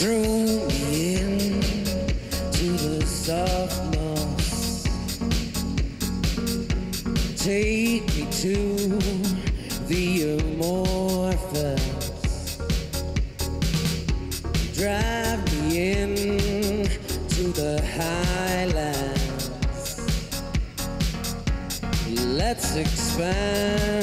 threw me into the softness. Take me to the amorphous. Drive me in to the highlands. Let's expand.